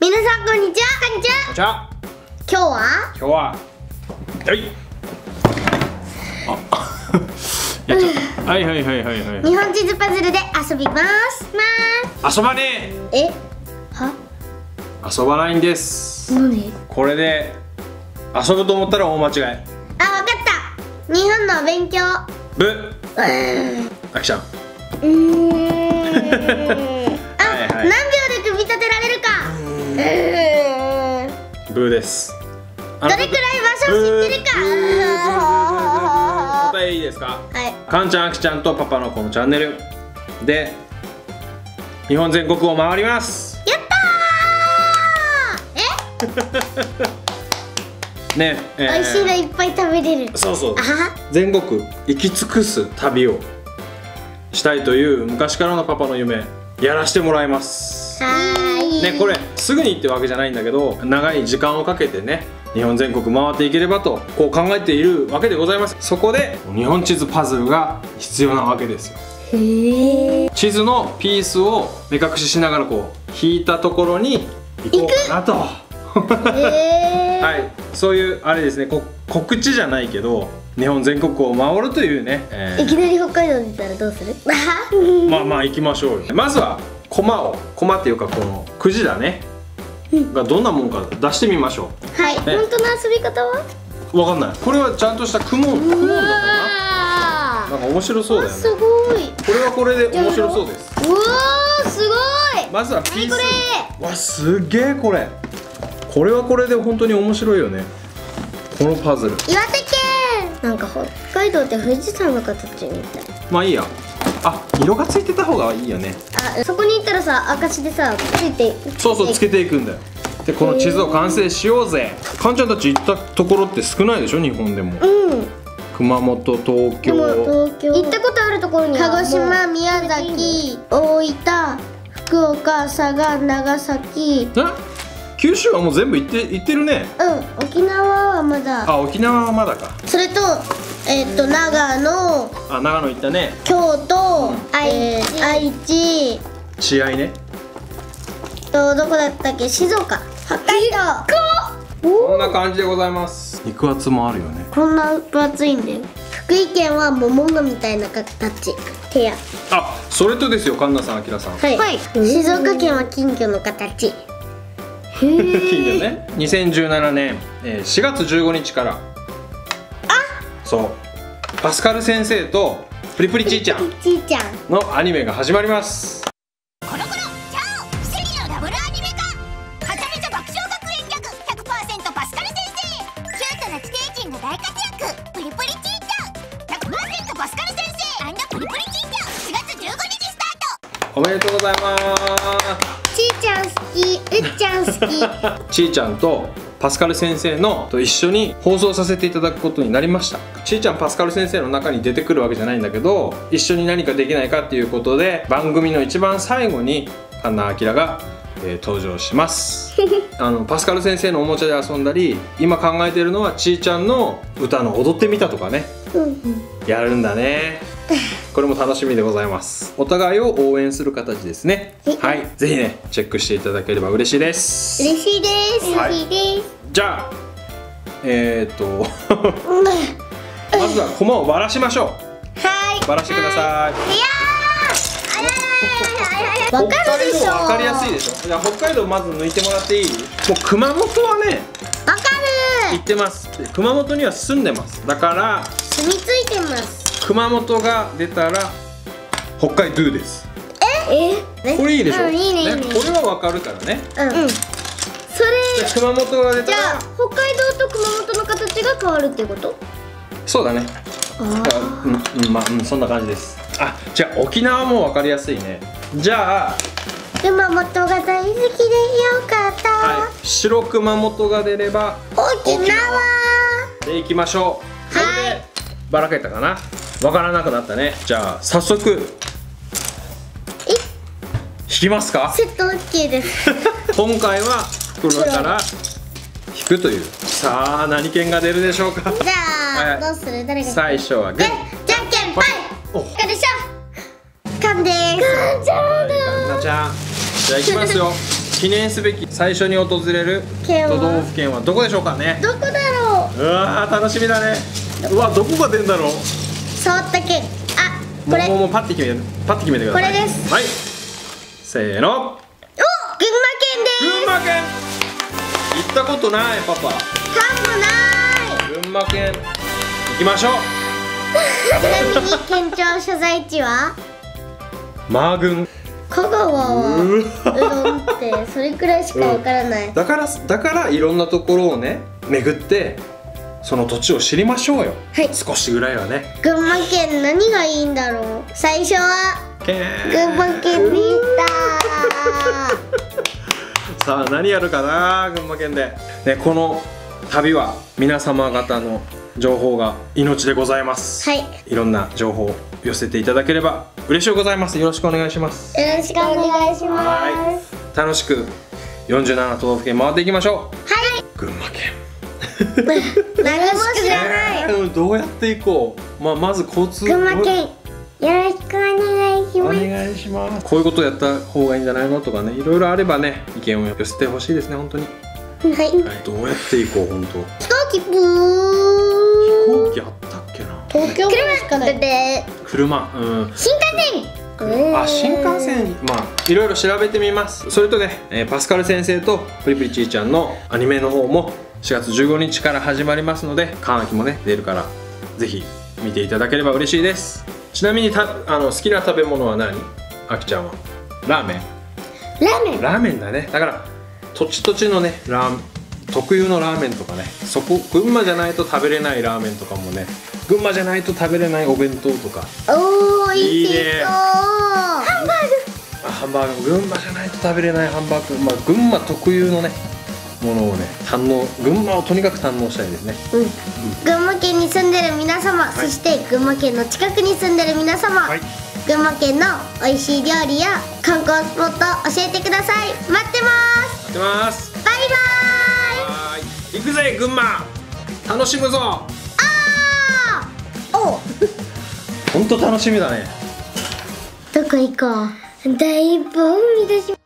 皆さんこんにちはこんにちは。こんにちは。今日は？今日ははい。はいはいはいはいはい。日本地図パズルで遊びます。ま遊ばねえ。は？え遊ばないんです。何これで遊ぶと思ったら大間違い。あ、わかった。日本の勉強。ブうあきちゃん。ーん。あ、はいはい。何秒ブーです。どどれくらい場所を知ってるか？答えいいですかはいかんちゃんあきちゃんとパパのこのチャンネルで日本全国を回りますやったーえ、ねえー美味しいのいっぱい食べれるそうそう全国行き尽くす旅をしたいという昔からのパパの夢やらしてもらいますはーいねこれすぐにってわけじゃないんだけど長い時間をかけてね日本全国回っていければとこう考えているわけでございます。そこで日本地図パズルが必要なわけですよ。へえ。地図のピースを目隠ししながらこう引いたところに行こうかなと。はい。そういうあれですねこ告知じゃないけど日本全国を回るというね、えーいきなり北海道に出たらどうする？まあまあ行きましょうよ。まずは駒を駒っていうかこのくじだね。がどんなもんか出してみましょはい。本当の遊び方は？うわかんない。これはちゃんとしたクモンクモンだかあななんか面白そうだよね。すごい。これはこれで面白そうです。うわーすごい。まずはピース。こわすっげえこれ。これはこれで本当に面白いよね。このパズル。岩手県。なんか北海道って富士山の形みたい。まあいいやあ色がついてた方がいいよね。あそこに行ったらさ証でさついてそうそうつけていくんだよ。でこの地図を完成しようぜ。かんちゃんたち行ったところって少ないでしょ日本でも。うん。熊本東京。東京。行ったことあるところに鹿児島宮崎大分福岡佐賀長崎。え？九州はもう全部行って行ってるね。うん沖縄はまだ。あ沖縄はまだか。それとえっ、と長野。あ長野行ったね。京都。愛知愛知。試合ね。とどこだったっけ？静岡。北海道。こんな感じでございます。肉厚もあるよね。こんな分厚いんだよ。福井県は桃のみたいな形。手やあそれとですよ神田さんあきらさん。はい、静岡県は金魚の形。金魚ね。2017年、えー4月15日からあそう。パスカル先生とプリプリちーちゃん。のアニメが始まります。コロコロチャオ奇跡のダブルアニメ化はちゃめちゃ爆笑学園ギャグ100%パスカル先生キュートな地底人が大活躍。プリプリちーちゃん。100%パスカル先生プリプリちーちゃん。4月15日スタートおめでとうございます。ちいちゃん好きうっちゃん好き。ちーちゃんとパスカル先生のと一緒に放送させていただくことになりました。ちーちゃんパスカル先生の中に出てくるわけじゃないんだけど一緒に何かできないかっていうことで番組の一番最後に神田明が、えー登場します。あのパスカル先生のおもちゃで遊んだり今考えてるのはちーちゃんの歌の踊ってみたとかね。やるんだねこれも楽しみでございます。お互いを応援する形ですね。はい。ぜひねチェックしていただければ嬉しいです。嬉しいです。はい。嬉しいです。じゃあえー、っ とまずは駒を割らしましょはい。う割らしてください。い。やーあららららわかるでしょ。わかりやすいでしょ。じゃあ北海道まず抜いてもらっていい？もう熊本はねわかる。行ってます。で熊本には住んでます。だから住み着いてます熊本が出たら北海道です。え？これいいでしょ、うんいいねね。これはわかるからね。うん、それで熊本が出たじゃあら北海道と熊本の形が変わるっていうこと？そうだね。あうん、うん、まあ、うん、そんな感じです。あじゃあ沖縄もわかりやすいね。じゃあ熊本が大好きでよかった、はい。白熊本が出れば沖縄。でいきましょう。こはいばらけたかなわからなくなったね。じゃあ早速。引きますか？セット OK です。今回は袋から引くという。さあ何剣が出るでしょうか？じゃあ、はいどうする？誰が最初はグえ？ーじゃんけんぽい。おかでしょ。かんです。かんちゃはいガンナちゃん。じゃあいきますよ。記念すべき最初に訪れる都道府県はどこでしょうかね？どこだろう？うわー楽しみだね。うわどこが出んだろう？触った県あこれ。もうもうパッて決めてパッて決めてください。これです。はい。せーの。お群馬県です。群馬県。行ったことないパパ。かもない。群馬県。行きましょう。ちなみに県庁所在地は？マー郡香川はううどんってそれくらいしかわからない、だからだからいろんなところをね巡ってその土地を知りましょうよ。はい。少しぐらいはね。群馬県何がいいんだろう？最初は？群馬県でした。さあ何やるかな？群馬県で、ね、この旅は皆様方の情報が命でございます。はい。よいろんな情報を寄せていただければ嬉しいございます。よろしくお願いします。ろしくお願いします。はい。楽しく47都道府県回っていきましょう。はい。群馬県 何も知らない。えーどうやって行こう、まあ、まず交通。群馬県よろしくお願いしおます。願いします。こういうことやった方がいいんじゃないの？とかねいろいろあればね意見を寄せてほしいですね本当に、はい。はい、どうやって行こう本当。飛行機ブー飛行機あったっけな。東京しかないで車うん。新幹線。あ新幹線まあいろいろ調べてみます。それとね、えーパスカル先生とプリプリちーちゃんのアニメの方も4月15日から始まりますので寒気もね出るからぜひ見ていただければ嬉しいです。ちなみにたあの好きな食べ物は何？あきちゃんは。ラーメン。ラーメン。ラーメンだね。だから土地土地のねラー特有のラーメンとかねそこ群馬じゃないと食べれないラーメンとかもね群馬じゃないと食べれないお弁当とか。おーいいね。ハンバーあハンバーグ。群馬じゃないと食べれないハンバーグ。まあ群馬特有のねものをね堪能群馬をとにかく堪能したいですね。グ、うん、群馬県に住んでる皆様、そして群馬県の近くに住んでる皆様、はい。群馬県の美味しい料理や観光スポット教えてください。待ってます。やってます。バイバはーい行くぜ群馬。楽しむぞ。イあー。お。ほんと楽しみだね。どこ行こう。だいぶ海出し